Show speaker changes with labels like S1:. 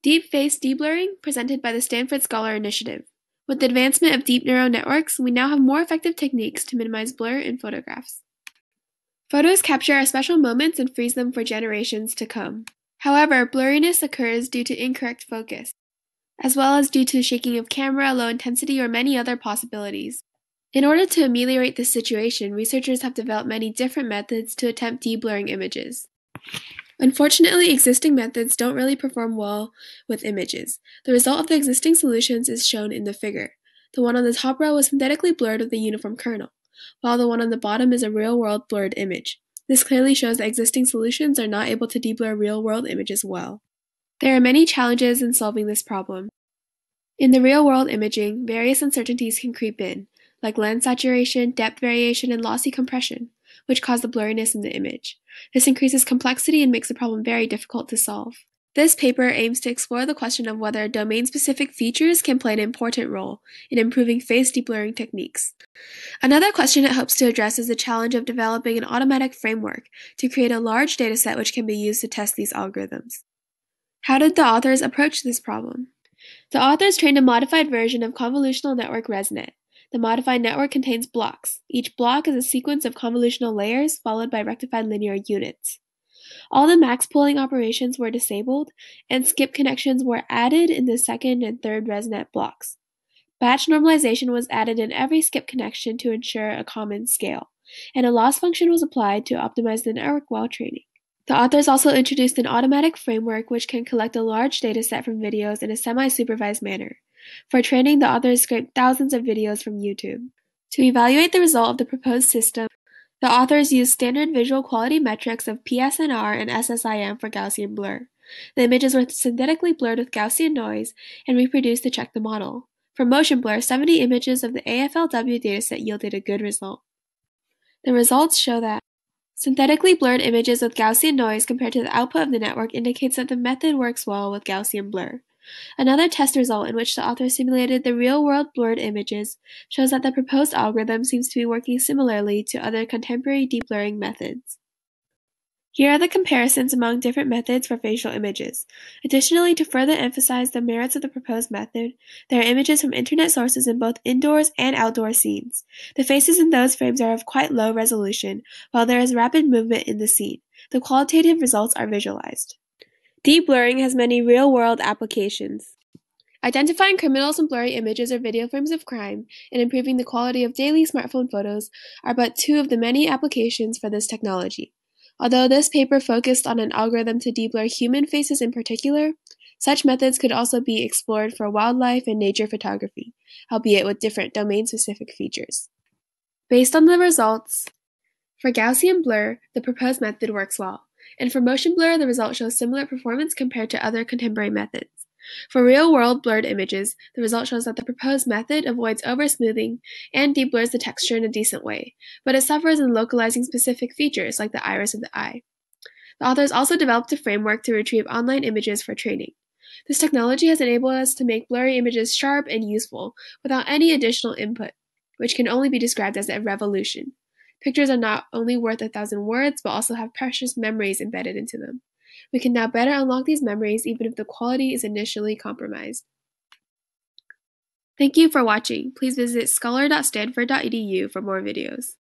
S1: Deep Face Deblurring, presented by the Stanford Scholar Initiative. With the advancement of deep neural networks, we now have more effective techniques to minimize blur in photographs. Photos capture our special moments and freeze them for generations to come. However, blurriness occurs due to incorrect focus, as well as due to shaking of camera, low intensity, or many other possibilities. In order to ameliorate this situation, researchers have developed many different methods to attempt deblurring images. Unfortunately, existing methods don't really perform well with images. The result of the existing solutions is shown in the figure. The one on the top row was synthetically blurred with a uniform kernel, while the one on the bottom is a real-world blurred image. This clearly shows that existing solutions are not able to deblur real-world images well. There are many challenges in solving this problem. In the real-world imaging, various uncertainties can creep in, like lens saturation, depth variation, and lossy compression which cause the blurriness in the image. This increases complexity and makes the problem very difficult to solve. This paper aims to explore the question of whether domain-specific features can play an important role in improving face deblurring techniques. Another question it hopes to address is the challenge of developing an automatic framework to create a large dataset which can be used to test these algorithms. How did the authors approach this problem? The authors trained a modified version of convolutional network ResNet, the modified network contains blocks. Each block is a sequence of convolutional layers followed by rectified linear units. All the max pooling operations were disabled, and skip connections were added in the second and third ResNet blocks. Batch normalization was added in every skip connection to ensure a common scale, and a loss function was applied to optimize the network while training. The authors also introduced an automatic framework which can collect a large dataset from videos in a semi-supervised manner. For training, the authors scraped thousands of videos from YouTube. To evaluate the result of the proposed system, the authors used standard visual quality metrics of PSNR and SSIM for Gaussian blur. The images were synthetically blurred with Gaussian noise and reproduced to check the model. For motion blur, 70 images of the AFLW dataset yielded a good result. The results show that synthetically blurred images with Gaussian noise compared to the output of the network indicates that the method works well with Gaussian blur. Another test result in which the author simulated the real-world blurred images shows that the proposed algorithm seems to be working similarly to other contemporary deblurring methods. Here are the comparisons among different methods for facial images. Additionally, to further emphasize the merits of the proposed method, there are images from internet sources in both indoors and outdoor scenes. The faces in those frames are of quite low resolution, while there is rapid movement in the scene. The qualitative results are visualized. Deblurring has many real-world applications. Identifying criminals in blurry images or video frames of crime and improving the quality of daily smartphone photos are but two of the many applications for this technology. Although this paper focused on an algorithm to deblur human faces in particular, such methods could also be explored for wildlife and nature photography, albeit with different domain-specific features. Based on the results, for Gaussian blur, the proposed method works well and for motion blur the result shows similar performance compared to other contemporary methods. For real-world blurred images, the result shows that the proposed method avoids over-smoothing and deblurs the texture in a decent way, but it suffers in localizing specific features like the iris of the eye. The authors also developed a framework to retrieve online images for training. This technology has enabled us to make blurry images sharp and useful without any additional input, which can only be described as a revolution. Pictures are not only worth a thousand words, but also have precious memories embedded into them. We can now better unlock these memories even if the quality is initially compromised. Thank you for watching. Please visit scholar.stanford.edu for more videos.